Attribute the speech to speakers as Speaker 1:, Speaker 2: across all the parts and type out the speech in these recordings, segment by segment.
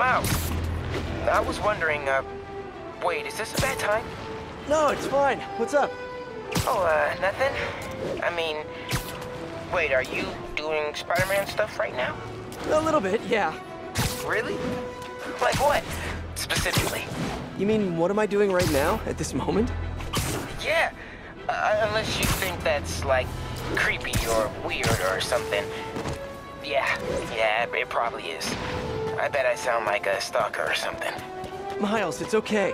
Speaker 1: Out. I was wondering, uh, wait, is this a bad time?
Speaker 2: No, it's fine. What's up?
Speaker 1: Oh, uh, nothing? I mean, wait, are you doing Spider-Man stuff right now?
Speaker 2: A little bit, yeah.
Speaker 1: Really? Like what, specifically?
Speaker 2: You mean, what am I doing right now, at this moment?
Speaker 1: Yeah, uh, unless you think that's, like, creepy or weird or something. Yeah, yeah, it probably is. I bet I sound like a stalker or something.
Speaker 2: Miles, it's okay.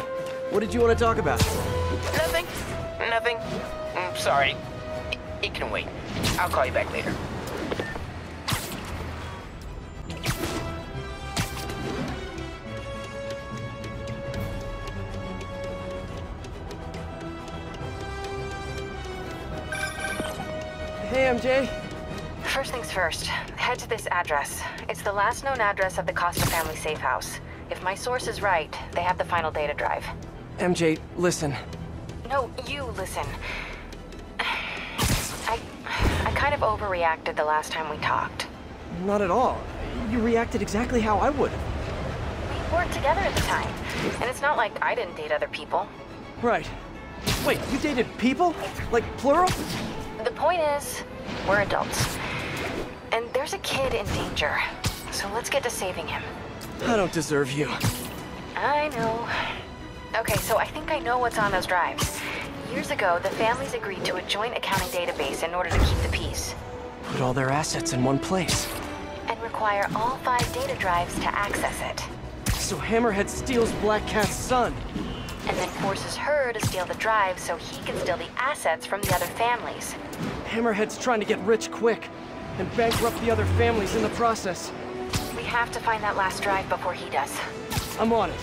Speaker 2: What did you want to talk about?
Speaker 1: Nothing. Nothing. Mm, sorry. It, it can wait. I'll call you back later.
Speaker 2: Hey, MJ.
Speaker 3: First things first, head to this address. It's the last known address of the Costa family safe house. If my source is right, they have the final data drive.
Speaker 2: MJ, listen.
Speaker 3: No, you listen. I... I kind of overreacted the last time we talked.
Speaker 2: Not at all. You reacted exactly how I would.
Speaker 3: We weren't together at the time, and it's not like I didn't date other people.
Speaker 2: Right. Wait, you dated people? Like, plural?
Speaker 3: The point is, we're adults. And there's a kid in danger. So let's get to saving him.
Speaker 2: I don't deserve you.
Speaker 3: I know. Okay, so I think I know what's on those drives. Years ago, the families agreed to a joint accounting database in order to keep the peace.
Speaker 2: Put all their assets in one place.
Speaker 3: And require all five data drives to access it.
Speaker 2: So Hammerhead steals Black Cat's son.
Speaker 3: And then forces her to steal the drive so he can steal the assets from the other families.
Speaker 2: Hammerhead's trying to get rich quick, and bankrupt the other families in the process.
Speaker 3: We have to find that last drive before he does.
Speaker 2: I'm on it.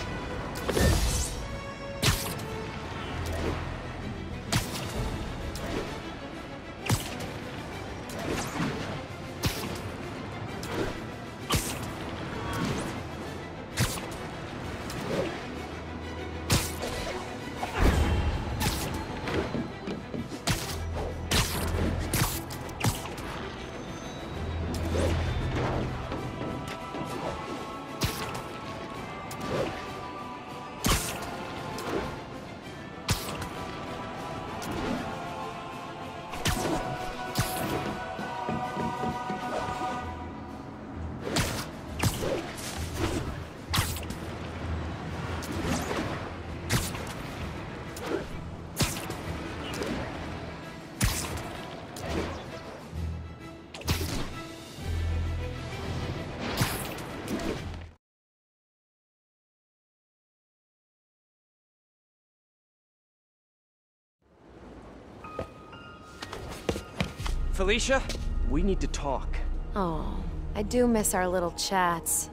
Speaker 2: Felicia, we need to talk.
Speaker 4: Oh, I do miss our little chats.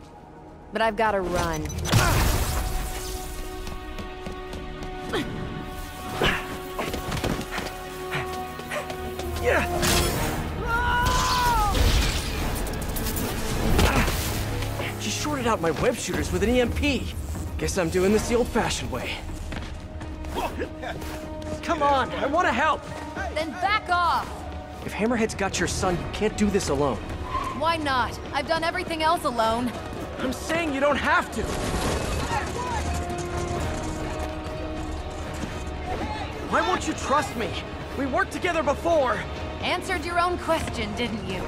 Speaker 4: But I've got to run.
Speaker 2: Yeah. She shorted out my web shooters with an EMP. Guess I'm doing this the old-fashioned way. Come on, I want to help.
Speaker 4: Then back off!
Speaker 2: If Hammerhead's got your son, you can't do this alone.
Speaker 4: Why not? I've done everything else alone.
Speaker 2: I'm saying you don't have to. Why won't you trust me? We worked together before.
Speaker 4: Answered your own question, didn't you?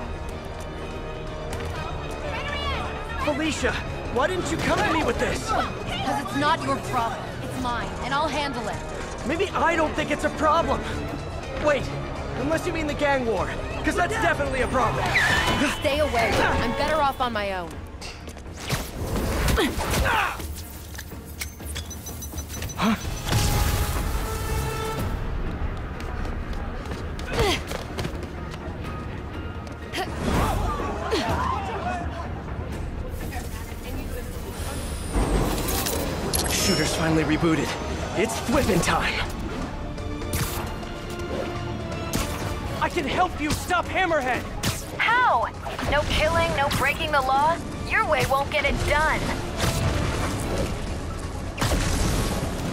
Speaker 2: Felicia, why didn't you come to me with this?
Speaker 4: Because it's not your problem. It's mine, and I'll handle it.
Speaker 2: Maybe I don't think it's a problem. Wait, unless you mean the gang war, because that's definitely a problem.
Speaker 4: Stay away. I'm better off on my own.
Speaker 2: Huh? Shooter's finally rebooted. It's flipping time. Can help you stop Hammerhead!
Speaker 3: How? No killing, no breaking the law? Your way won't get it done.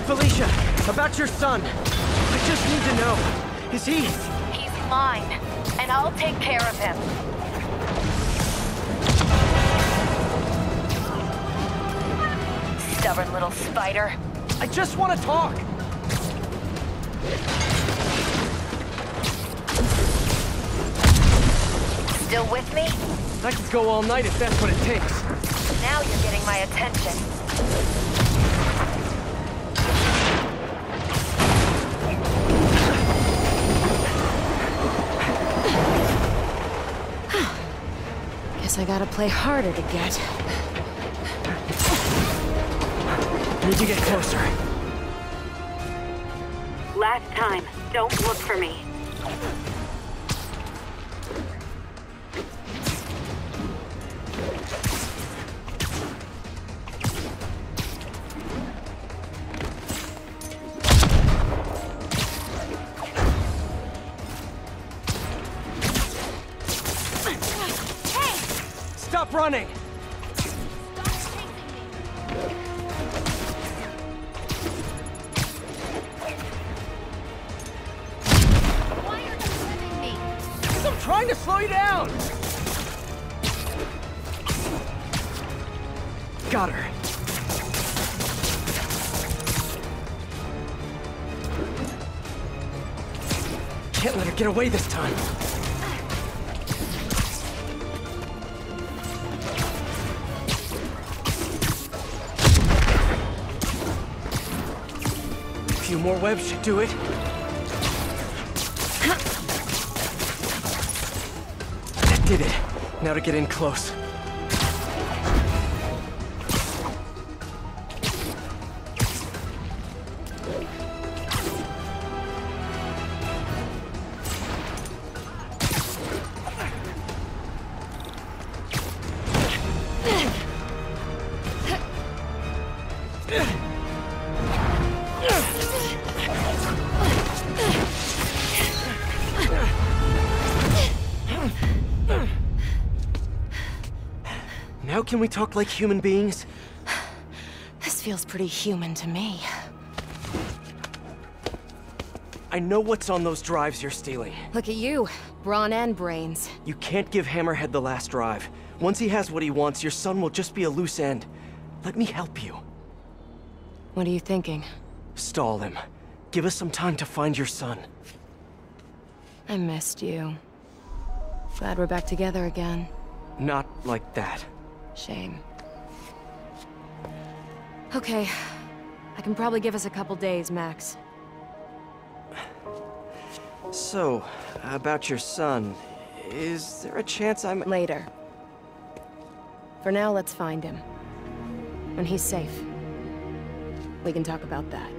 Speaker 2: Felicia, about your son. I just need to know. Is he...
Speaker 3: He's mine, and I'll take care of him. stubborn little spider.
Speaker 2: I just want to talk.
Speaker 3: Still with me?
Speaker 2: I could go all night if that's what it takes.
Speaker 3: Now you're getting my attention.
Speaker 4: Guess I gotta play harder to get.
Speaker 2: Need to get closer.
Speaker 5: Last time. Don't look for me.
Speaker 2: Stop running! Trying to slow you down! Got her. Can't let her get away this time. More webs should do it. That did it. Now to get in close. Now can we talk like human beings?
Speaker 4: This feels pretty human to me.
Speaker 2: I know what's on those drives you're stealing.
Speaker 4: Look at you, brawn and brains.
Speaker 2: You can't give Hammerhead the last drive. Once he has what he wants, your son will just be a loose end. Let me help you.
Speaker 4: What are you thinking?
Speaker 2: Stall him. Give us some time to find your son.
Speaker 4: I missed you. Glad we're back together again.
Speaker 2: Not like that.
Speaker 4: Shame. Okay. I can probably give us a couple days, Max.
Speaker 2: So, about your son. Is there a chance I'm...
Speaker 4: Later. For now, let's find him. When he's safe. We can talk about that.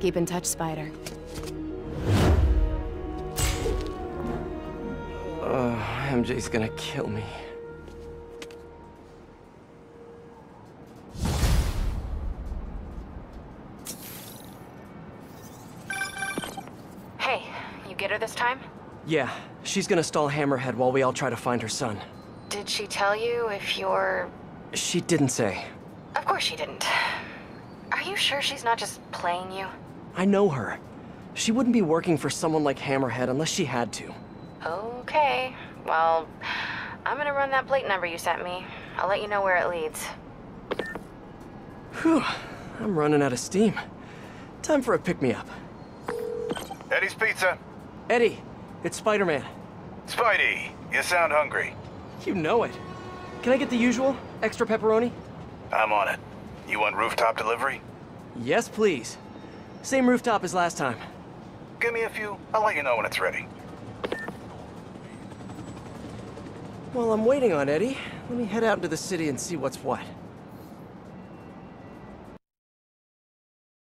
Speaker 4: Keep in touch, Spider.
Speaker 2: Oh, MJ's gonna kill me.
Speaker 3: Hey, you get her this time?
Speaker 2: Yeah, she's gonna stall Hammerhead while we all try to find her son.
Speaker 3: Did she tell you if you're...
Speaker 2: She didn't say.
Speaker 3: Of course she didn't. Are you sure she's not just playing you?
Speaker 2: I know her. She wouldn't be working for someone like Hammerhead unless she had to.
Speaker 3: Okay. Well, I'm gonna run that plate number you sent me. I'll let you know where it leads.
Speaker 2: Whew, I'm running out of steam. Time for a pick-me-up.
Speaker 6: Eddie's Pizza.
Speaker 2: Eddie, it's Spider-Man.
Speaker 6: Spidey, you sound hungry.
Speaker 2: You know it. Can I get the usual? Extra pepperoni?
Speaker 6: I'm on it. You want rooftop delivery?
Speaker 2: Yes, please. Same rooftop as last time.
Speaker 6: Give me a few. I'll let you know when it's ready.
Speaker 2: While I'm waiting on Eddie, let me head out into the city and see what's what.